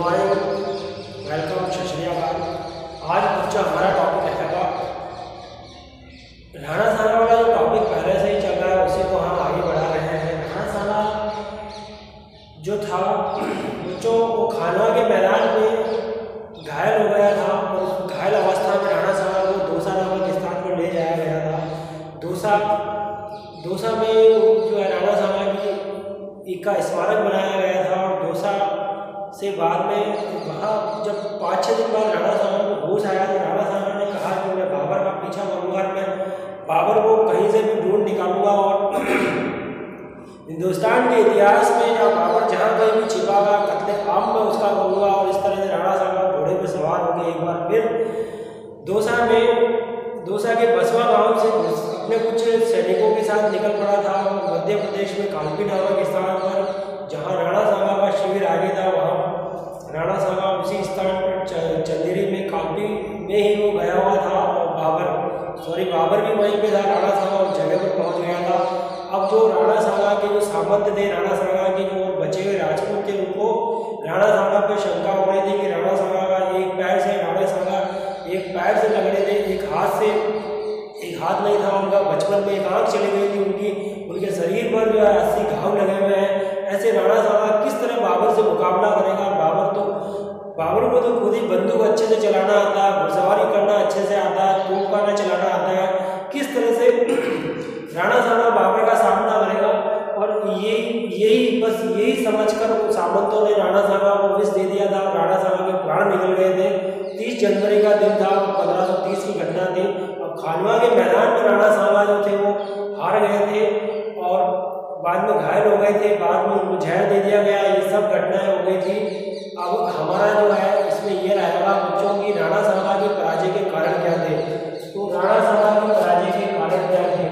Morning welcome शश्रियाबाद आज बच्चा हमारा टॉपिक रहेगा राणा साना वाला जो टॉपिक पहले से ही चल रहा है, उसी को हम आगे बढ़ा रहे हैं। राणा साना जो था, बच्चों वो खानवा के मैदान में घायल हो गया था और उस घायल अवस्था में राणा साना को दोसा नामक स्थान पर ले जाया गया था। दोसा दोसा में जो है राणा साना की का स्मारक बनाया से बाद में वहाँ जब पाँच छः दिन बाद राणा साहब को होश आया तो राणा साहब ने कहा कि मैं बाबर का पीछा करूँगा मैं बाबर को कहीं से भी ढूंढ निकालूँगा और हिंदुस्तान के इतिहास में या बाबर जहाँ कहीं भी छिपा हुआ कतले आम में उसका करूँगा और इस तरह से राणा साहब घोड़े पर सवार हो गए एक बार फिर। दोसा में, दोसा के बसवा गाँव से अपने कुछ सैनिकों के साथ निकल पड़ा था। मध्य प्रदेश में कालपी नामक स्थान पर, जहाँ राणा साहब का शिविर आगे था राणा साहब उसी स्थान पर चंदेरी में काफ़ी में ही वो गया हुआ था और बाबर सॉरी बाबर भी वहीं पे था, राणा साहब उस जगह पर पहुँच गया था। अब जो राणा साहब के जो सामंत थे, राणा साहब के जो बचे हुए राजपूत थे, उनको राणा साहब पे शंका हो रही थी कि राणा साहब का एक पैर से, राणा साहब एक पैर से लग रहे थे, एक हाथ से, एक हाथ नहीं था उनका, बचपन में एक आँख चली गई थी उनकी, उनके शरीर पर जो है, अस्सी घाव लगे हुए हैं। ऐसे राणा साहब किस तरह बाबर से मुकाबला करेगा? बाबर तो बाबर को तो खुद ही बंदूक अच्छे से चलाना आता है, घुड़सवारी करना अच्छे से आता है, तोप खाना चलाना आता है। किस तरह से राणा साहब बाबर का सामना करेगा? और यही यही बस यही समझकर सामंतों ने राणा साहब को विष दे दिया था। राणा साहब के प्राण निकल गए थे। तीस जनवरी का दिन था पंद्रह सौ तीस की घटना थी। और खानवा के मैदान में राणा साहब जो थे, वो हार गए थे। बाद में घायल हो गए थे, बाद में उनको जहर दे दिया गया, ये सब घटनाएँ हो गई थी। अब हमारा जो है, इसमें ये रहेगा बच्चों की राणा सभा के पराजय के कारण क्या थे? तो राणा सभा के पराजय के कारण क्या थे?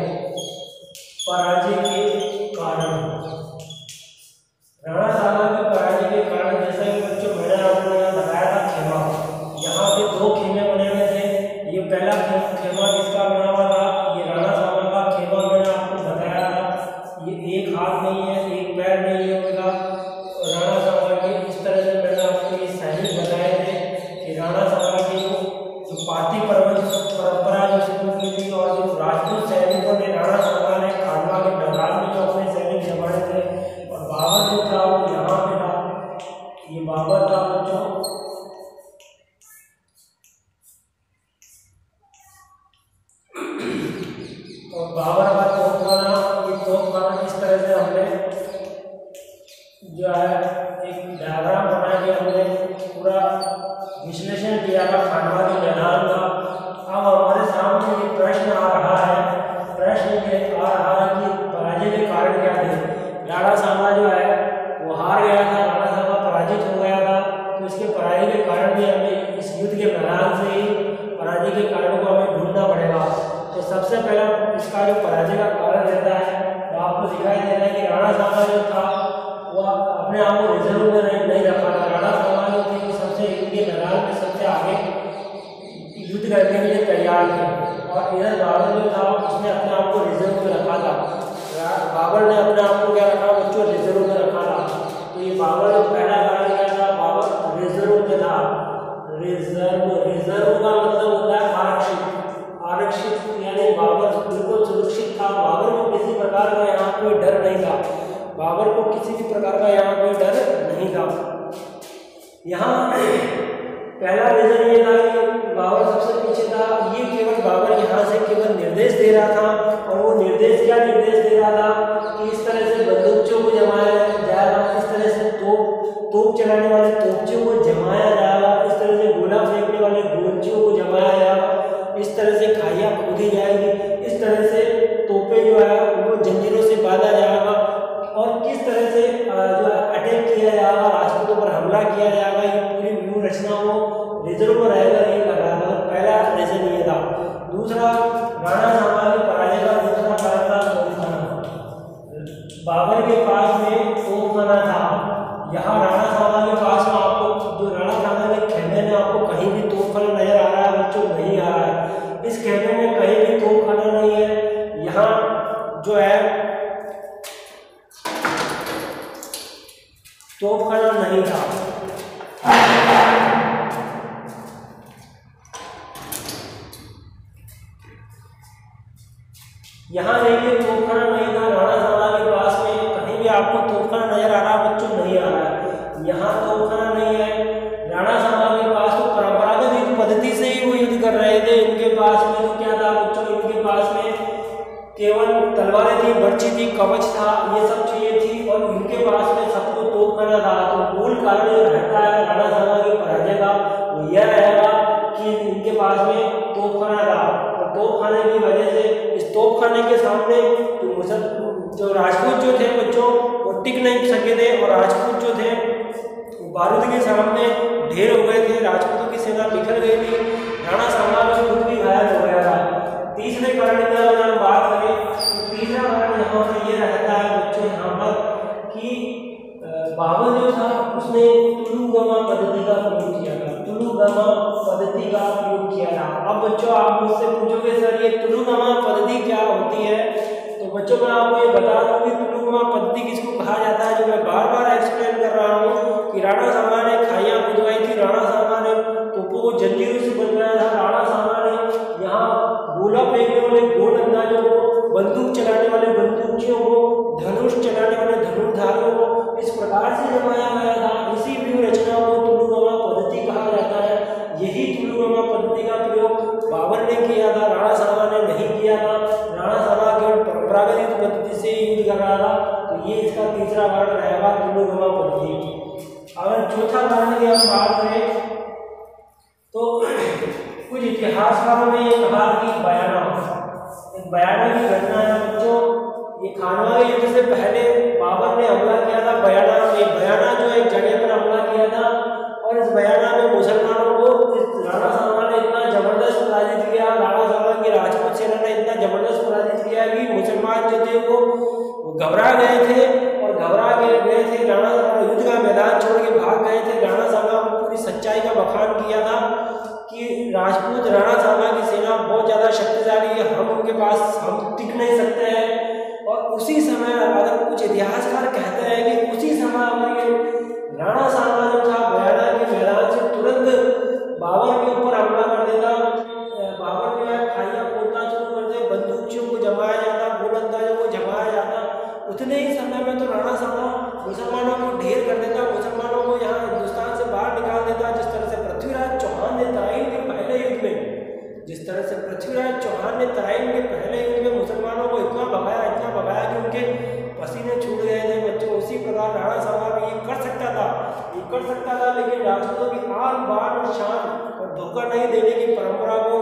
पराजय के कारण। राणा सभा के पराजय के कारण जैसा कि बच्चों मैंने आपको बताया था, खेमा। युद्ध करने के लिए तैयार थे और इधर बाबर जो था, उसने अपने आप को रिज़र्व में रखा था। बाबर ने अपने आप को क्या रखा? बच्चों रिज़र्व में रखा था। तो ये बाबर जो पहला कारण क्या था। बाबर रिज़र्व में था। रिज़र्व रिज़र्व का मतलब होता है आरक्षित। आरक्षित यानी बाबर बिल्कुल सुरक्षित था। बाबर को किसी प्रकार का यहाँ कोई डर नहीं था। बाबर को किसी भी प्रकार का यहाँ कोई डर नहीं था। यहाँ पहला रीजन ये था कि बाबर सबसे पीछे था। ये केवल बाबर यहाँ से केवल निर्देश दे रहा था और वो निर्देश क्या निर्देश दे रहा था कि इस तरह से बंदूकचों को जमाया जाएगा इस तरह से तोप तोप चलाने वाले तोपचों को जमाया जाएगा इस तरह से गोला फेंकने वाले गोलचियों को जमाया जाएगा इस तरह से खाइयाँ खोदी जाएगी, इस तरह से तोपे जो है उनको जंजीरों से बांधा जाएगा और किस तरह से जो अटैक किया राष्ट्रपति पर हमला किया जाएगा, ये पूरी व्यू रचना वो रिज़र्व में रहेगा, ये कर रहा था पहला रीजन ये था। दूसरा, राणा साहबा के पराजय का दूसरा कारण था तोपखाना बाबर के पास में तोपखाना था। यहाँ राणा साहबा के पास में आपको, जो राणा साहबा के खेमे में आपको कहीं भी तोपखाना नज़र आ रहा है बच्चों नहीं आ रहा है, इस खेमे में कहीं भी तोपखाना नहीं है। यहाँ जो है तोपखाना नहीं था। यहाँ देखिए तोपखाना नहीं था राणा सामा के पास में कहीं भी आपको तोपखाना नज़र आ रहा बच्चों नहीं आ रहा है। यहाँ तोपखाना नहीं है राणा सामा के पास तो परंपरागत युद्ध पद्धति से ही वो युद्ध कर रहे थे। इनके पास में तो क्या था बच्चों, इनके पास में केवल तलवारें थी बर्ची थी, कवच था, ये सब चीज़ें थी और इनके पास में सबको तोपखाना था। तो मूल कारण जो रहता है राणा सामा की पराजय का, वो यह रहेगा कि इनके पास में तोपखाना था। और तोपखाने की वजह से तोपखाने के सामने तो जो राजपूत जो थे, बच्चों, वो टिक नहीं सके थे और राजपूत जो थे बारूद के सामने ढेर हो गए थे। राजपूतों की सेना बिखर गई थी। सामा ने खाइयाँ खुदवाई थी राणा सामा ने तोपों को जंजीरों से बनवाया था राणा सामा ने यहाँ गोला फेंकने वाले गोल अंदाजों को, बंदूक चलाने वाले बंदूकियों को, धनुष चलाने वाले धनुर्धारियों को, इस प्रकार से जमाया गया था, इसी व्यूह रचना को तुलुगमा पद्धति कहा जाता है। यही तुलुगमा पद्धति का प्रयोग बाबर ने किया था, राणा सामा ने नहीं किया था। राणा सामा केवल परंपरागत पद्धति से युद्ध कर रहा था। तो ये इसका तीसरा कारण रहेगा तुलुगमा पद्धति अगर चौथा कारण की हम बात करें तो कुछ इतिहासकारों ने यह कहा कि बयाना एक बयाना की घटना है, बच्चों, ये खानवा के युद्ध से पहले बाबर ने हमला किया था, बयाना में बयाना जो एक जगह पर हमला किया था, और इस बयाना में मुसलमानों को राणा सामा ने इतना ज़बरदस्त पराजित किया, राणा सामा की राजपूत सेना ने इतना ज़बरदस्त पराजित किया कि मुसलमान जो थे वो घबरा गए थे। घबरा के गए थे, राणा सामा युद्ध का मैदान छोड़ के भाग गए थे। राणा को पूरी सच्चाई का बखान किया था कि राजपूत राणा सामा की सेना बहुत ज़्यादा शक्तिशाली है। हम उनके पास, हम टिक नहीं सकते हैं। और उसी समय अगर कुछ इतिहासकार कहते हैं कि उसी समय ये राणा साम्राज्य था बयाना के मैदान से तुरंत बाबर के ऊपर हमला कर देता। उतने ही समय में तो राणा सामा मुसलमानों को ढेर कर देता, मुसलमानों को यहाँ हिंदुस्तान से बाहर निकाल देता, जिस तरह से पृथ्वीराज चौहान ने तराइन के पहले युद्ध में, जिस तरह से पृथ्वीराज चौहान ने तराइन के पहले युद्ध में मुसलमानों को इतना भगाया इतना भगाया कि उनके पसीने छूट गए थे। बच्चों, उसी प्रकार राणा साहब ये कर सकता था, ये कर सकता था, लेकिन राजपूतों की आन बान और शान और धोखा नहीं देने की परंपरा को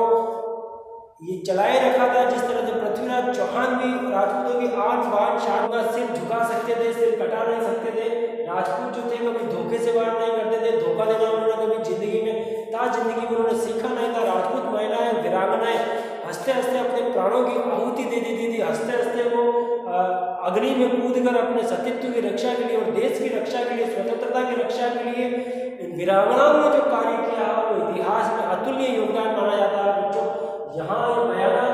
ये चलाए रखा था, जिस तरह से पृथ्वीराज चौहान भी राजपूतों की आठ बान शान का सिर झुका सकते थे, सिर कटा नहीं सकते थे। राजपूत जो थे कभी धोखे से बात नहीं करते थे, धोखा देना उन्होंने कभी ज़िंदगी में था ज़िंदगी में उन्होंने सीखा नहीं था। राजपूत महिलाएँ, वीरांगनाएँ, हँसते हँसते अपने प्राणों की आहुति दे देती थी, हँसते हँसते वो अग्नि में कूद कर अपने सतीत्व की रक्षा के लिए और देश की रक्षा के लिए, स्वतंत्रता की रक्षा के लिए वीरांगनाओं ने जो कार्य किया, वो इतिहास में अतुल्य योगदान माना जाता है। यहाँ बयाना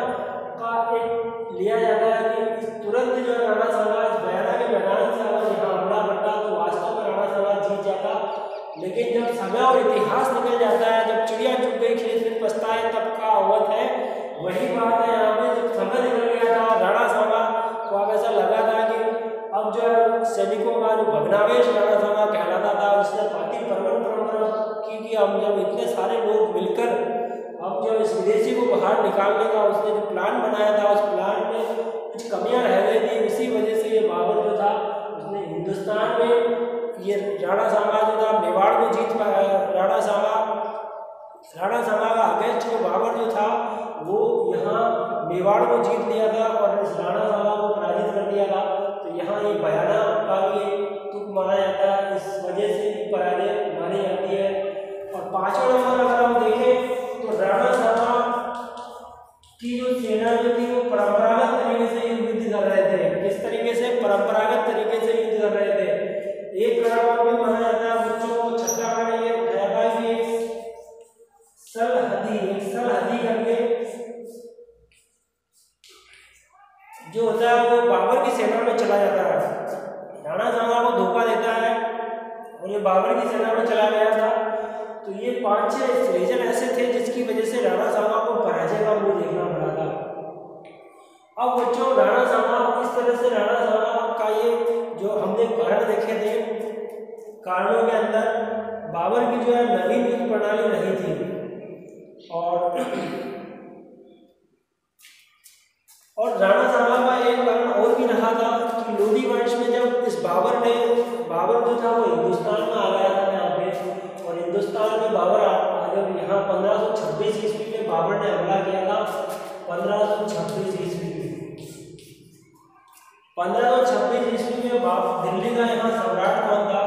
का एक लिया जाता है कि तुरंत जो है राणा समाज बयाना के मैदान से अगर यहाँ हमला करता तो वास्तव में राणा समाज जीत जाता। लेकिन जब समय और इतिहास निकल जाता है, जब चिड़िया चुप गई खेत फिर पछताए, तब का अवत है। वही बात है यहाँ पे, जब समय निकल गया था राणा सामा को अब ऐसा लगा था कि अब जो सैनिकों का जो भगनावेश राणा सामा कहलाता था, उसने पार्टी परवन परंपरा की कि हम जब इतने सारे लोग मिलकर अब जो इस विदेशी को बाहर निकालने का उसने जो प्लान बनाया था, उस प्लान में कुछ कमियाँ रह गई थी, उसी वजह से ये बाबर जो था, उसने हिंदुस्तान में ये राणा सामा जो था, मेवाड़ में जीत पाया। राणा सामा राणा सामा का अगेंस्ट जो बाबर जो था, वो यहाँ मेवाड़ को जीत लिया था और इस राणा सामा को पराजित कर दिया था। तो यहाँ ये बयाना का भी तुक माना जाता है। इस वजह से पराजय मानी जाती है। और पांचवा नंबर अगर हम देखें की जो सेना जो थी वो परंपरागत तरीके से युद्ध कर रहे थे, किस तरीके से परंपरागत तरीके से युद्ध कर रहे थे, एक भी माना जाता है, बच्चों को छठा कारण ये रहेगा कि सल एक सल करके जो होता है वो बाबर की सेना में चला जाता है। राणा को धोखा देता है, और ये बाबर की सेना में चला गया था। तो ये पाँच छह रीजन ऐसे थे जिसकी वजह से राणा सामा को पराजय का मुँह देखना पड़ा था। अब बच्चों, राणा सामा, इस तरह से राणा सामा का ये जो हमने कारण देखे थे, कारणों के अंदर बाबर की जो है नवीन युद्ध प्रणाली नहीं थी। और और राणा सामा का एक कारण और भी रहा था कि लोधी वंश में जब इस बाबर ने छब्बीस ईस्वी में बाबर ने हमला किया था, पंद्रह सौ छब्बीस ईस्वी में। पंद्रह सौ छब्बीस ईस्वी में दिल्ली का यहाँ सम्राट कौन था?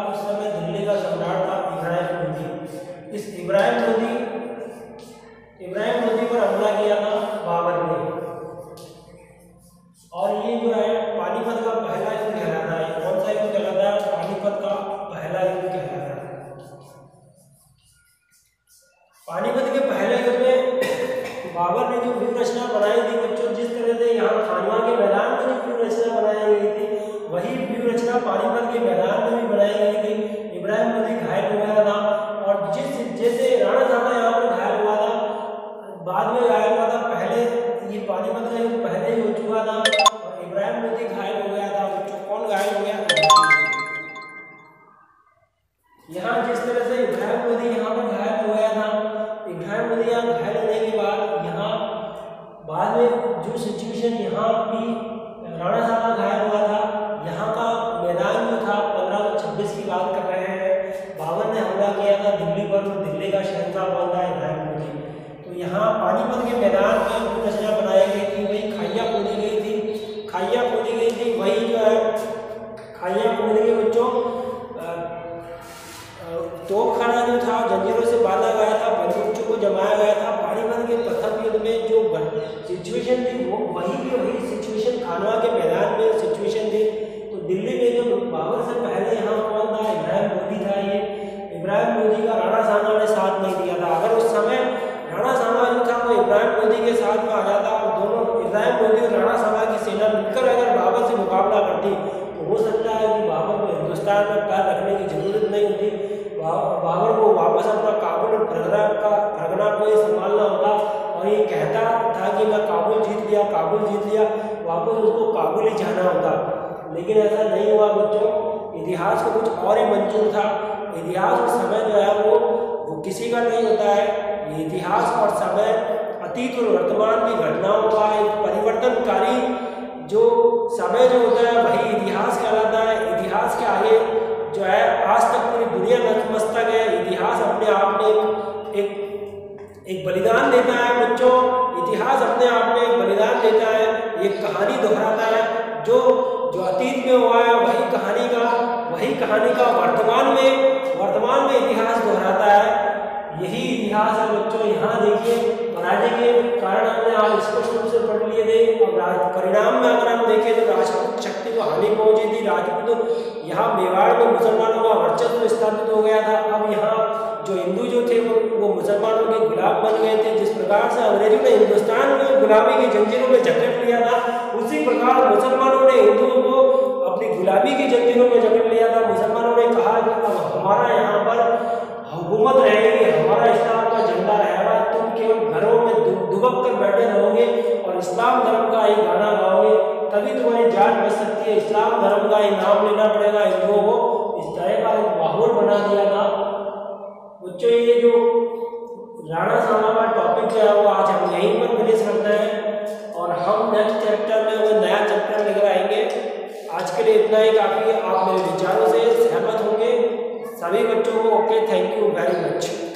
रचना पानीपत के मैदान में भी बनाई गई थी। इब्राहिम लोधी घायल हो गया था। और जिस जैसे राणा साहब यहाँ पर घायल हुआ था, बाद में घायल हुआ था, पहले ये पानीपत का युद्ध पहले ही हो चुका था। इब्राहिम लोधी घायल हो गया था। बच्चों, कौन घायल हो गया? यहाँ जिस तरह से इब्राहिम लोधी यहाँ पर घायल हो गया था। इब्राहिम लोधी यहाँ घायल होने के बाद यहाँ बाद में जो सिचुएशन यहाँ भी राणा साहब घायल हुआ था था दिल्ली पर तो दिल्ली का शहनशाह बन था इब्राहिम लोधी तो यहाँ पानीपत के मैदान में जो रचना बनाई गई थी वही खाइया खोदी गई थी, खाइया खोदी गई थी, वही जो है, खाइया खोदी गई बच्चों तोप खाना जो था, जंजीरों से बांधा गया था, बंदूकों को जमाया गया था, पानीपत के प्रथम युद्ध में जो सिचुएशन थी, वो वही की वही सिचुएशन खानवा के मैदान में सिचुएशन थी। तो दिल्ली में जो बाबर वापस अपना काबुल और भरगना का भरगना को ही संभालना होगा। और ये कहता था कि मैं काबुल जीत लिया, काबुल जीत लिया, वापस उसको काबुल ही जाना होता लेकिन ऐसा नहीं हुआ बच्चों। इतिहास को कुछ और ही मंजूर था। इतिहास और समय जो है वो वो किसी का नहीं होता है। इतिहास और समय, अतीत और वर्तमान की घटनाओं का एक परिवर्तनकारी जो समय जो होता है, वही इतिहास कहलाता है। इतिहास के आगे जो है आज तक पूरी दुनिया नतमस्तक है। इतिहास अपने आप में एक एक, एक बलिदान देता है बच्चों। इतिहास अपने आप में एक बलिदान देता है एक कहानी दोहराता है। जो जो अतीत में हुआ है वही कहानी का वही कहानी का वर्तमान में वर्तमान में इतिहास दोहराता है। यही इतिहास है बच्चों यहाँ देखिए पराजय के कारण हमने आज स्पष्ट रूप से पढ़ लिए थे। और परिणाम में अगर हम देखें तो हानि पहुँची थी राजपूत यहाँ मेवाड़ में मुसलमानों का वर्चस्व स्थापित हो गया था। अब यहाँ जो हिंदू जो थे, वो वो मुसलमानों के गुलाम बन गए थे। जिस प्रकार से अंग्रेज़ों ने हिंदुस्तान में गुलामी की जंजीरों में जकड़ लिया था, उसी प्रकार मुसलमानों ने हिंदुओं को अपनी गुलामी की जंजीरों में जकड़ लिया था। मुसलमानों ने कहा कि अब हमारा यहाँ पर हुकूमत रहेगी, हमारा इस्लाम का झंडा रहेगा। तुम केवल घरों में दुबक कर बैठे रहोगे और इस्लाम धर्म का एक गाना है इस्लाम धर्म का एक नाम लेना पड़ेगा हिंदुओं को इस तरह का एक माहौल बना दिया था। बच्चों, ये जो राणा सामा का टॉपिक जो है, वो आज हम यहीं पर फिनिश करते हैं और हम नेक्स्ट चैप्टर में वो नया चैप्टर लेकर आएँगे। आज के लिए इतना ही। काफ़ी आप मेरे विचारों से सहमत होंगे। सभी बच्चों को okay thank you very much